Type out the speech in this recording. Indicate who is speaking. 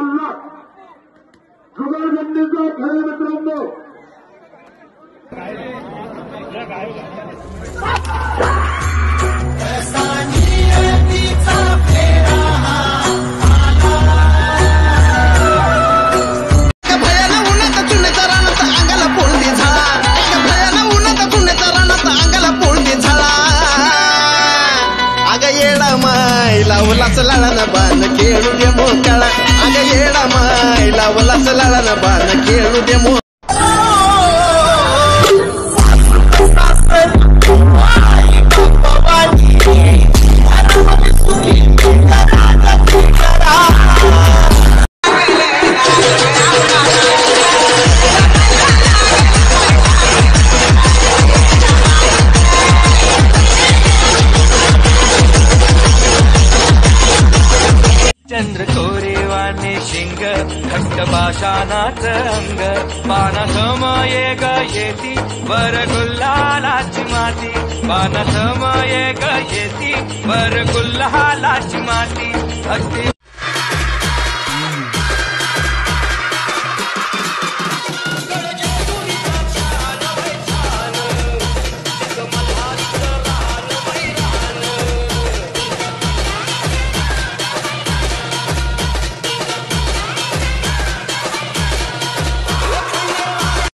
Speaker 1: अल्ला जुगलबंदीचा खेळ मित्रांनो
Speaker 2: लावलाच लाळान बाण खेळू दे मोकाळा अग येडा माय लावलाच लाळान बाण खेळू दे मो
Speaker 3: चंद्र कोरेवाने शिंग खट्ट पाषाणाच अंग। पाना समये ग येती वर गुल्हालाची माती। पाना समये ग येती वर गुल्हालाची माती। अगदी